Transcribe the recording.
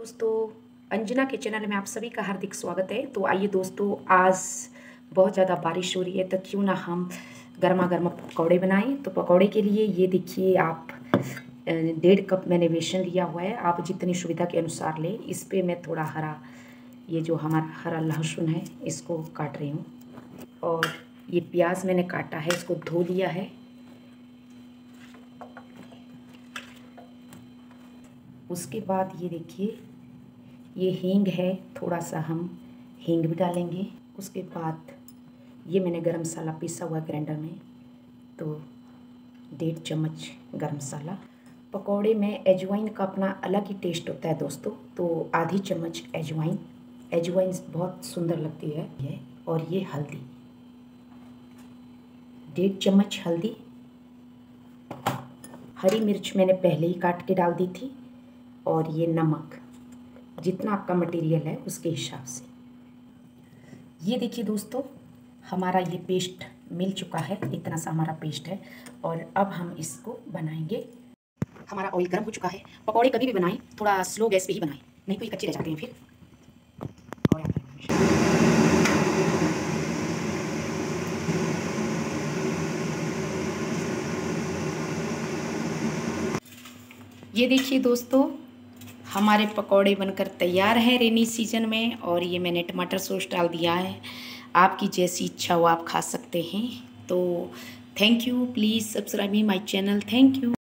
दोस्तों, अंजना के चैनल में आप सभी का हार्दिक स्वागत है। तो आइए दोस्तों, आज बहुत ज़्यादा बारिश हो रही है तो क्यों ना हम गर्मा गर्मा पकौड़े बनाएँ? तो पकौड़े के लिए ये देखिए, आप डेढ़ कप मैंने बेसन लिया हुआ है, आप जितनी सुविधा के अनुसार लें। इस पर मैं थोड़ा हरा, ये जो हमारा हरा लहसुन है, इसको काट रही हूँ। और ये प्याज मैंने काटा है, इसको धो लिया है। उसके बाद ये देखिए ये हींग है, थोड़ा सा हम हींग भी डालेंगे। उसके बाद ये मैंने गरम मसाला पीसा हुआ ग्राइंडर में तो डेढ़ चम्मच गरम मसाला। पकौड़े में एजवाइन का अपना अलग ही टेस्ट होता है दोस्तों तो आधी चम्मच एजवाइन एजवाइन बहुत सुंदर लगती है ये, और ये हल्दी। डेढ़ चम्मच हल्दी। हरी मिर्च मैंने पहले ही काट के डाल दी थी, और ये नमक। जितना आपका मटेरियल है, उसके हिसाब से। ये देखिए दोस्तों, हमारा ये पेस्ट मिल चुका है, इतना सा हमारा पेस्ट है, और अब हम इसको बनाएँगे। हमारा ऑयल गर्म हो चुका है, पकौड़े कभी भी बनाएँ, थोड़ा स्लो गैस पे ही बनाएँ, नहीं तो ये कच्चे रह जाते हैं फिर। ये देखिए दोस्तों हमारे पकौड़े बनकर तैयार हैं रेनी सीज़न में और ये मैंने टमाटर सॉस डाल दिया है। आपकी जैसी इच्छा हो आप खा सकते हैं। तो thank you please subscribe me my channel thank you